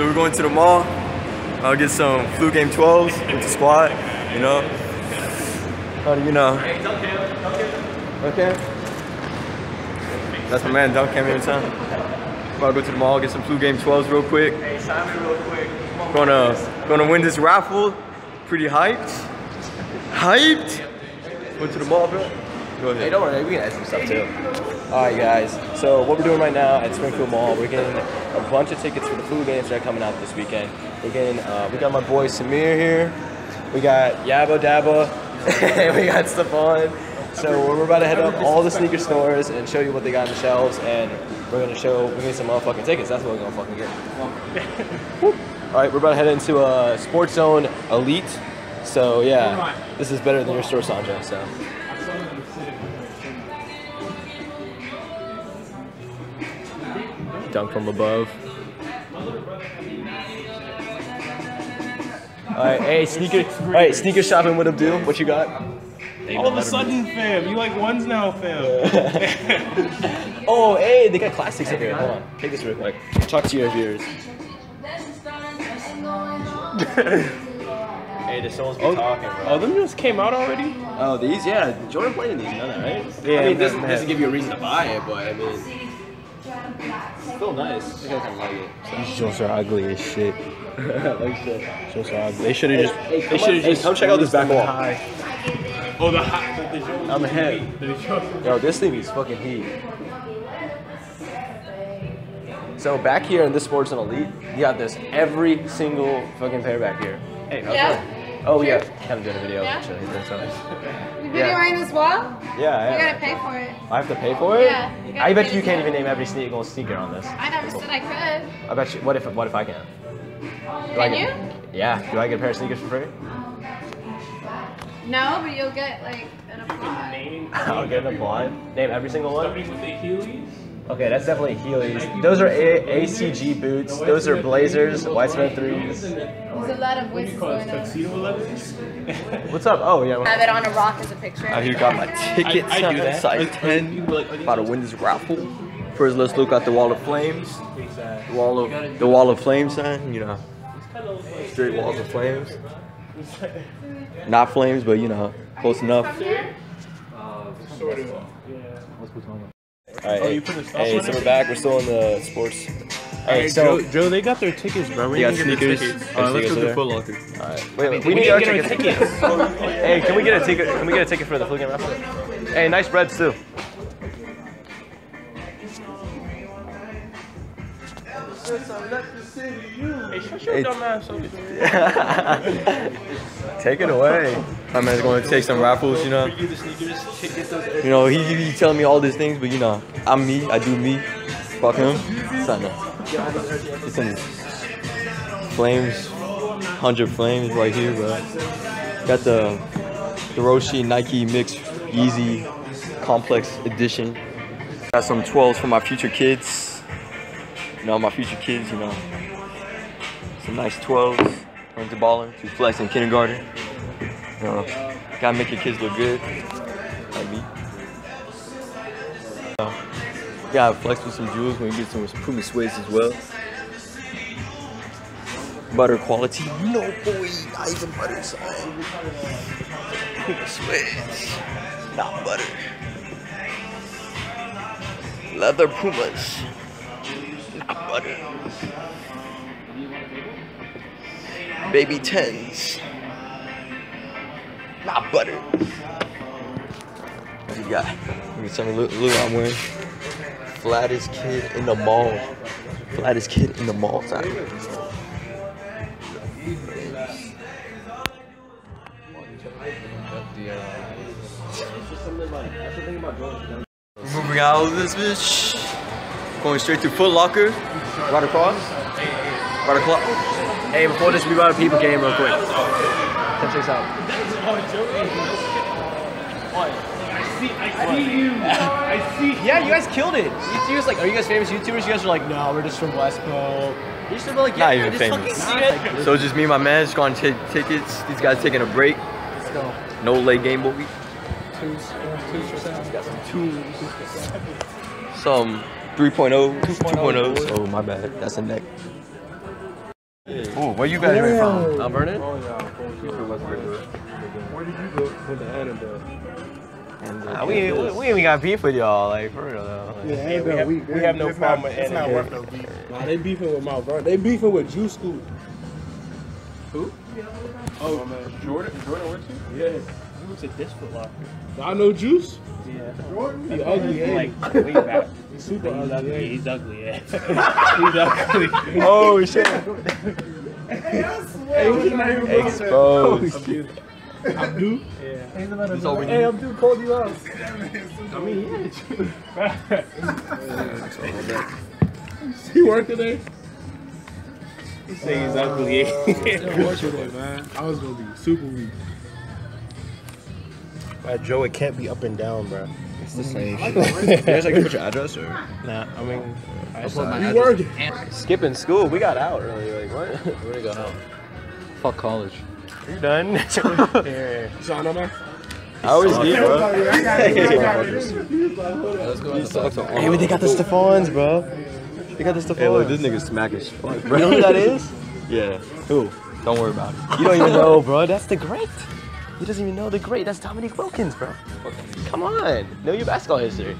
So we're going to the mall. I'll get some flu game 12s with the squad, you know. How do you know? Okay. That's my man, Dunk came in town. About to go to the mall, get some flu game 12s real quick. Hey, sign me real quick. Gonna, gonna win this raffle. Pretty hyped. Hyped. Went to the mall, bro. Go ahead. Hey, don't worry, we can add some stuff too. Alright guys, so what we're doing right now at Springfield Mall, we're getting a bunch of tickets for the flu games that are coming out this weekend. We're getting, uh, we got my boy Samir here, we got Yabba Dabba, and we got Stephon. So we're about to head up all the sneaker stores and show you what they got on the shelves, and we're gonna show, we're gonna get some motherfucking tickets, that's what we're gonna fucking get. Alright, we're about to head into a Sports Zone Elite. So yeah, this is better than your store, Sandra, so. Dunk from above. Alright, hey, sneaker, alright, sneaker shopping with Abdul, what you got? All of a sudden, fam, you like ones now, fam. Oh, hey, they got classics in here. Hold on, take this real quick. Talk to your viewers. hey, the someone's been oh, talking, bro. oh, them just came out already? Oh, these? Yeah, Jordan played in these, you know that, right? Yeah, I mean, this man, doesn't give you a reason to buy it, but I mean, still nice. I think I like it. These joints are ugly as shit. like shit. Joints are ugly. They should have just. Hey, they should have just. Come check out this back wall. Oh, the hot. The, the Jordan I'm ahead. The Jordan- Yo, this thing is fucking heat. So back here in this Sports Zone Elite, you got this every single fucking pair back here. Hey, how's Yeah. it going? Oh yeah, Sure. kind of doing a video. Yeah. Actually, that's so nice. You Yeah. videoing this wall? Yeah, You yeah. gotta pay for it. I have to pay for it. Yeah, you gotta I bet you can't even name every single sneaker on this. I never said I could. I bet you. What if? What if I can? Do I Can get- you? Yeah. Do I get a pair of sneakers for free? No, but you'll get like an applause. Name. I'll get them blind. Name every single one. Starting with the Heelys. Okay, that's definitely Heelys. Those are a- ACG boots. Those are Blazers, White Smith threes. There's a lot of What do you voices call it? going on. Tuxedo leathers? What's up? Oh yeah. Have it on a rock as a picture. Out here got my ticket I- I do that. size 10. you were like, are these About to win this raffle. First, let's look at the wall of flames. The wall of the wall of flames sign, you know. Straight walls of flames. Not flames, but you know, close enough. Uh, sort of. Alright, Oh, hey, you put the stuff hey, so we're back. We're still in the sports. Hey, Hey, so Joe, Joe, they got their tickets, bro. We They got get their sneakers. tickets. Alright, let's go to the Foot Locker. Alright, wait, wait, we, We need didn't our get our tickets. tickets. hey, can we get a ticket? Can we get a ticket for the flu game raffle? Hey, nice breads too. Hey, shut your dumb ass up. Take it away. My man's going to take some raffles, you know. You the sneakers, check- get those. You know, he, he telling me all these things, but you know, I'm me. I do me. Fuck him. Son, it's some flames, hundred flames right here, bro. Got the the Roshe Nike Mix Yeezy Complex Edition. Got some 12s for my future kids. You know, my future kids. You know, some nice 12s. Learn to ballin', to flex in kindergarten. You know, gotta make your kids look good, like me. Uh, gotta flex with some jewels when you get some Puma suedes as well. Butter quality, no boy, not even butter. Puma suedes, not butter. Leather Pumas, butter. Baby tens, not butter. What you got? Me tell me, look, look what I'm wearing. Flattest kid in the mall. Flattest kid in the mall. Sorry. Moving out of this bitch. Going straight to Foot Locker. Right across. Right across. Hey, before this, we got a people game real quick. Check this out. I see, I see you. I see. Yeah, you guys killed it. You guys like, are you guys famous YouTubers? You guys are like, no, we're just from Westboro. You should be like, yeah, Not even famous. fucking see it. So it's just me and my man just going to take tickets. These guys taking a break. Let's go. No late game but we. Two, two, seven. Got some two, boy. Some 3.0, 2.0. Oh my bad. That's a neck. Oh, where you graduated from? Mount Vernon? Oh yeah, Where did you go? Went to Annandale. Uh, we, we, we ain't got beef with y'all, like, for real though. Like, Yeah, ain't we no have- weak. we have no problem not- with It's not worth no beef. Nah, they beefing with Mount Vernon. They beefing with Juice School. Who? Oh man, Jordan? Jordan where to? yeah. He was at this Foot Locker. I know Juice. Yeah. He ugly, eh? Like way back. He's super He's ugly. ugly. He's ugly. Yeah. He's ugly. Oh shit! Hey, what's your name? bro? Exposed. Abdu. Yeah. It's over Hey, Abdu called you out. I mean, yeah. he worked today. He say he's ugly. He worked today, man. I was gonna be super weak. But Joe, it can't be up and down, bro. It's the same shit. You guys like to put your address or? Nah, I mean, I I'll put my address. working? Skipping school, we got out early. Like what? Where to go now? Fuck college. You're done. Here. Sean, am I? I always eat, bro. Let's go to Hey, but they got the Stephans, bro. They got the Stephans. Hey, look, this nigga smack as fuck, bro. You know who that is? Yeah. Who? Don't worry about it. You don't even know, bro. That's the great. He doesn't even know the great. That's Dominique Wilkins, bro. Come on, know your basketball history.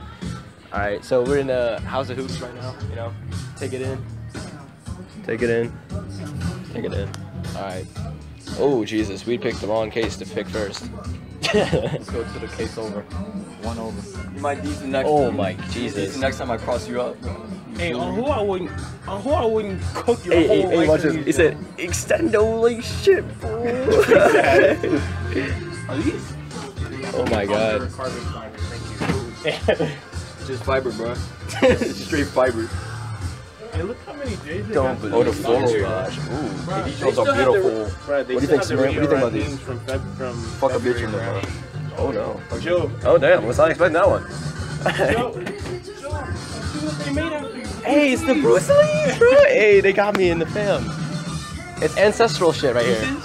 All right, so we're in the House of Hoops right now. You know, take it in, take it in, take it in. All right. Oh Jesus, we picked the wrong case to pick first. Let's go to the case over. One over. You might decent next oh time. my Jesus. next time I cross you up. Hey, on who I wouldn't, on who I wouldn't cook your Hey, hey, whole hey, life watch in this. He these said, extendo like shit, fool. oh my god. Carbon fiber, thank you. Just fiber, bro. Straight fiber. Hey, look how many J's they Don't got. believe Oh, the floral Ooh. wash. Ooh. They These still girls are have the- beautiful. Bro, they What do you think, have Samir? What do you think about these? From, Feb- from Fuck a bitch in February, them, bro. Oh no. Joe, Oh damn, was not expecting that one. Joe, Joe, they made hey, it's the Bruce Lee, bro. Hey, they got me in the film. It's ancestral shit right here.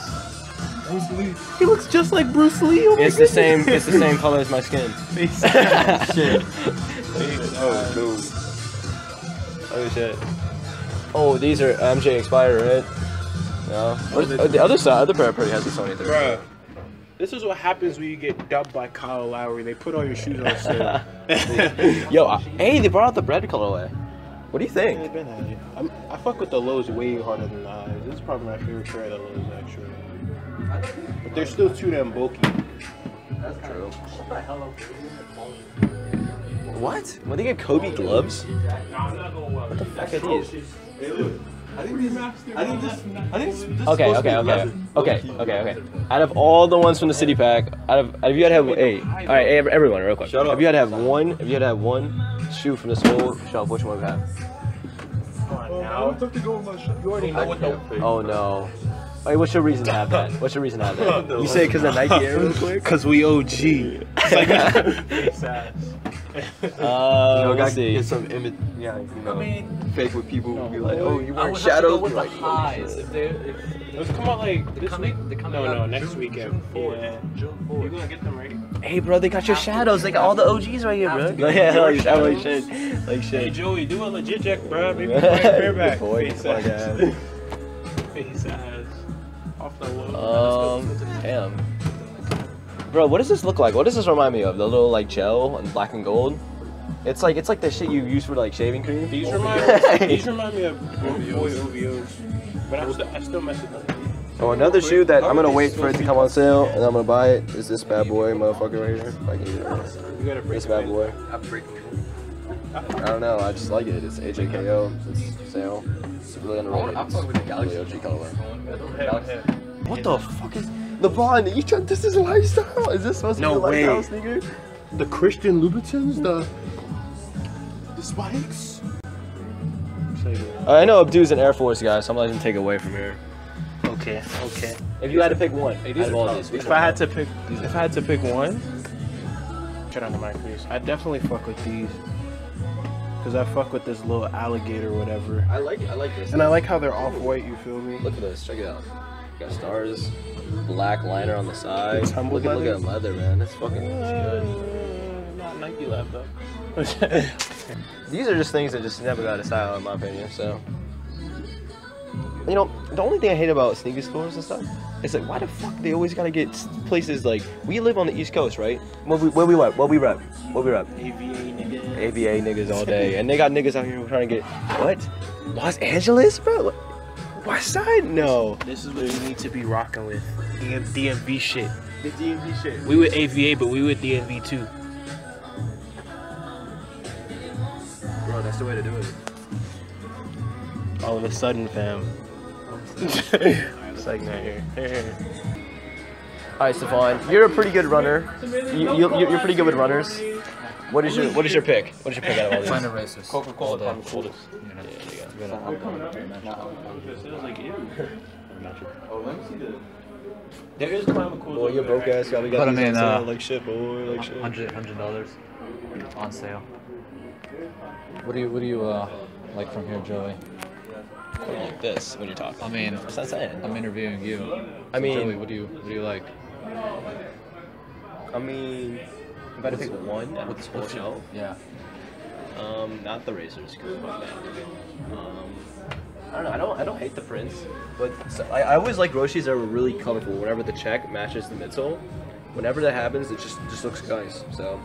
Bruce Lee. He looks just like Bruce Lee. Oh It's the same. It's the same color as my skin. Shit. Oh no. Oh shit. Oh, these are MJ expired, right? No. Oh, the other side, other pair pretty has a Sony 30. Bruh, this is what happens when you get dubbed by Kyle Lowry. They put all your shoes on sale. Yo, I, hey, they brought out the bred colorway. What do you think? They've been. I'm, I fuck with the lows way harder than the highs. This is probably my favorite pair of the lows, actually. But they're still too damn bulky. That's true. What? When they get Kobe gloves? What the fuck are these? I think these. I think this. I think this. this is Okay, to be okay, okay, okay, okay, okay. Out of all the ones from the city pack, out of if you had to have hey, all right, hey, everyone, real quick. Shut up. If you had to have one, if you had to have one shoe from the school shop, which one would you have? Now, took to go with my shit. you already know what the. Oh no. Wait, what's your reason to have that? What's your reason to have that? You say because of Nike Air real quick? Because we OG. It's like face ass. Uh, You know, let's see. get some image. Yeah, you know, mean- fake with people who be like, oh, you I wearing would have to shadows. with like, highs. If they, if Let's come out like this coming, week. coming No, no, next June, weekend. June 4th. Yeah. June You 4th. gonna get them right? Hey, bro, they got your shadows. They got all the OGs right here, bro. Yeah, like, that like shit, like Hey. Joey, do a legit check, bro. Maybe buy a pair back. Good boy, Face fuck ass. ass. Face ass. Off the low. Um, damn. Bro, what does this look like? What does this remind me of? The little like gel and black and gold. It's like it's like the shit you use for like shaving cream. These remind these remind me of boy OVOs, but I still I still mess with them. Oh, another shoe that I'm gonna wait for it to come on sale and I'm gonna buy it is this bad boy motherfucker right here. If I can get it. You gotta break This bad boy. I'm freaking. I don't know. I just like it. It's AJKO. It's sale. It's really underrated. I'm fucking with the Galaxy. OG colorway. What the fuck is LeBron? You trying? This is lifestyle. Is this supposed to No be a lifestyle way. sneaker? The Christian Louboutins, the the spikes. I know Abdu's an Air Force guy, so I'm not gonna take away from here. Okay, okay. If you had to pick one, Hey, these out of are all these, If? I had to pick, if I had to pick one, shut on the mic, please. I definitely fuck with these, cause I fuck with this little alligator, or whatever. I like I like this. And I like how they're off white. You feel me? Look at this. Check it out. Got stars, black liner on the side. It's humble Look at look leather? at the leather, man. That's fucking good. Uh, not Nike lab though. These are just things that just never got a style, in my opinion. So, you know, the only thing I hate about sneaker stores and stuff is like why the fuck they always gotta get places like we live on the East Coast, right? What we where we what what we rep what we rep AVA nigga. ABA niggas all day, and they got niggas out here trying to get what Los Angeles, bro? What- West Side? No. This is what you need to be rocking with. DM, DMV shit. The DMV shit. We with AVA, but we with DMV too. Bro, that's the way to do it. All of a sudden, fam. it's like not here. All right, Stefan, you're a pretty good runner. You, you, you're pretty good with runners. What is your What is your pick? What is your pick out of all these? Planet races. Coca-Cola. All day. There is ClimaCool. Boy, you're broke ass guy. We got But I these mean, on uh, sale, like shit, boy, like shit. Hundred hundred dollars on sale. What do you What do you uh like from here, Joey? Like this when you talk. I mean, What's that saying? I'm interviewing you. I mean- Joey, what do you What do you like? I mean, if I had to pick one out of this whole show, Yeah. um, not the racers, because fuck that. Um, I don't know. I don't. I don't hate the prints, but so, I, I always like Roshes that were really colorful. Whenever the check matches the midsole, whenever that happens, it just just looks nice. So,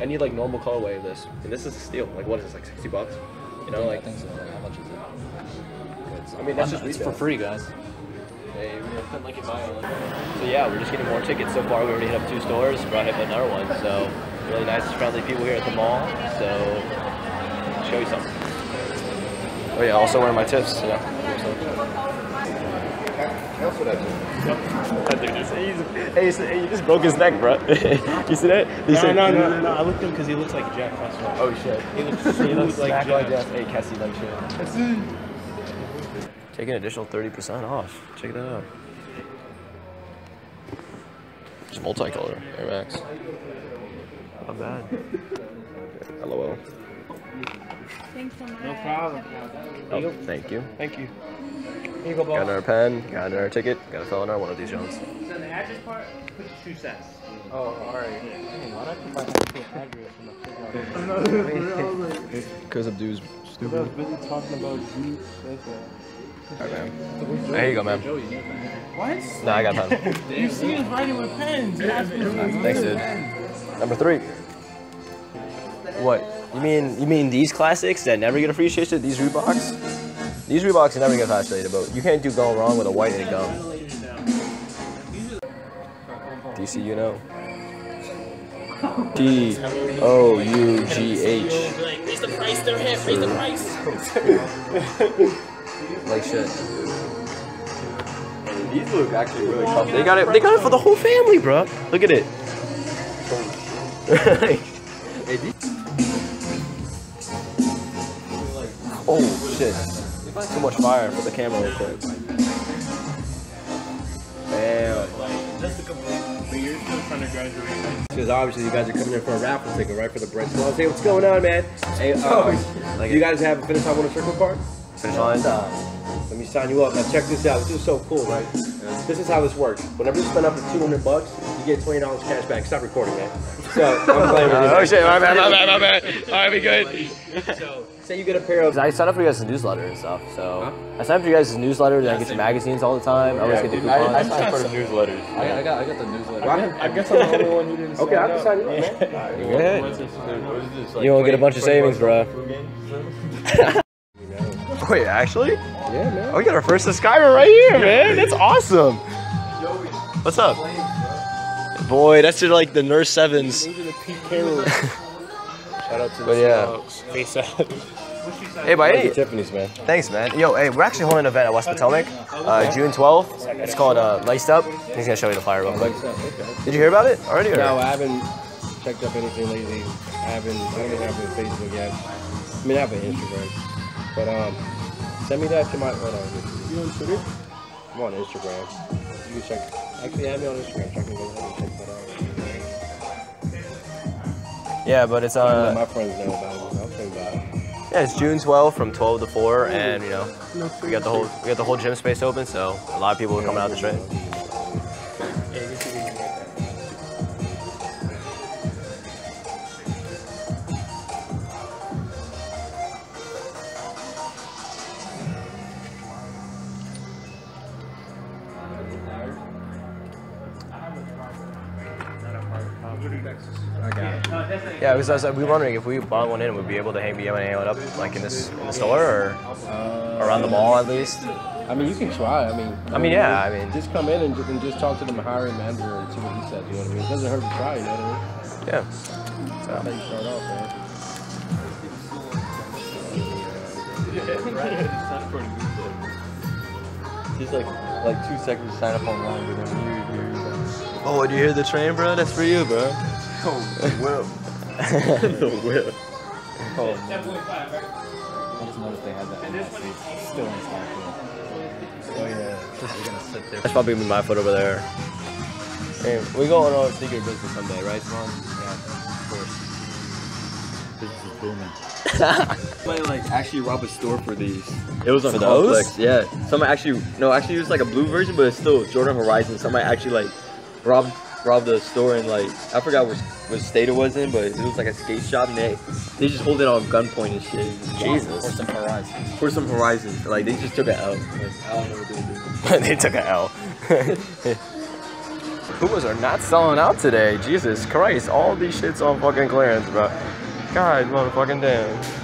I need like normal colorway of this, and this is a steal. Like, what is this? Like sixty bucks? You know, I like. think so. Like, how much is it? I mean, that's I'm- just it's retail. for free, guys. Hey, we have couldn't let you buy. So yeah, we're just getting more tickets. So far, we already hit up two stores. We're about to hit another one. So really nice, friendly people here at the mall. So show you something. Oh yeah, also wearing my tips. Yeah. Hey, you see- hey, you just broke his neck, bro. you see that? You No, see- no, no, no, no. I looked him because he looks like Jack. That's why. Oh shit. He looks, he looks like Smack like Jack. Jeff. Hey, Cassie like shit. Take an additional 30% off. Check that out. It's multicolor Air Max. Not bad. LOL. Thanks so much. No problem. Oh, thank you. Thank you. Got another pen, got another ticket, gotta fill another one of these Jones. So the address part, put two cents. Oh, alright. Why not put my actual address in the figure? Because of dudes I stupid. was busy talking about you. Alright, man. Hey, here you go, man. What? Nah, I got time. You see us writing with pens. You asked me to Thanks, dude. Number three. What? You mean you mean these classics that never get appreciated? These Reeboks? These Reeboks never get appreciated, but you can't do go wrong with a white and a gum. DC, you know. T O U G H. Raise the price, they're hit. Raise the price. Like shit. These look actually really comfy. They got it. They got it for the whole family, bro. Look at it. Oh shit! Too much fire for the camera real quick. Damn. But you're still trying to. Because obviously you guys are coming in for a raffle ticket, right? For the Brent Swells. Hey, what's going on, man? Hey, uh, you guys have a finish line on a circle card? Finish line. Let me sign you up. Now check this out. This is so cool, right? This is how this works. Whenever you spend up to 200 bucks, you get $20 cash back. Stop recording, man. So I'm playing with you. oh shit, my bad, my bad, my bad. All right, we good. So say you get a pair of. I signed up for you guys' newsletter and stuff. So I signed up for you guys' newsletter. Then I get your magazines all the time. I always get the coupons. signed for the newsletters. I, I got I got the newsletter. I guess I'm the only one who didn't Okay, sign I can up. sign you up, man. Go ahead. You won't get a bunch of savings, bro. Wait, actually? Yeah, man. Oh, we got our first subscriber right here, man. That's awesome. What's up? Boy, that's just like the Nurse Sevens. Those are the Pete Carroll. Shout out to But the yeah. Face out. Hey, by any Tiffany's, man. Thanks, man. Yo, hey, we're actually holding an event at West Potomac, uh, June 12th. It's called uh, Laced Up. He's gonna show you the flyer real quick. Did you hear about it already? Or? No, I haven't checked up anything lately. I haven't. I don't even have a Facebook yet. I mean, I have an Instagram, but um, send me that to my. Hold on. You on Twitter? I'm on Instagram. You can check. Actually, add me on Instagram. So I can go ahead and check that out. Yeah, but it's uh, my friends know about it. I'll tell you about it. yeah, it's June 12th from 12 to 4, and you know, we got the whole we got the whole gym space open, so a lot of people are coming out this way. Yeah, because I was, we were wondering if we bought one in, would we be able to hang, be able to hang it up like in this in the store or uh, around the mall at least? I mean, you can try. I mean, I mean, yeah, I mean- just come in and, and just talk to the hiring manager and see what he says. You know what I mean? It doesn't hurt to try. You know what I mean? Yeah. That's how you start off, man. Just like like two seconds to sign up online, but then you, you, Oh, do you hear the train, bro? That's for you, bro. Oh, the whip. the. I just noticed they had that in my seat. Still in stock. Oh yeah. You're gonna sit there. That's probably gonna be my foot over there. Hey, we going on sneaker business someday, right, Simon? Yeah, of course. Business is booming. Somebody like actually robbed a store for these. It was on For those? Complex. Yeah. Someone actually no, actually it was like a blue version, but it's still Jordan Horizon. Somebody actually like robbed robbed a store in like I forgot what, which state it was in, but it was like a skate shop and they they just hold it on gunpoint and shit. Jesus. Or some horizons. For some Horizons. Like they just took an L. Like, I don't know what they they took a L. Pumas are not selling out today. Jesus Christ. All these shits on fucking clearance, bro. God, motherfucking damn.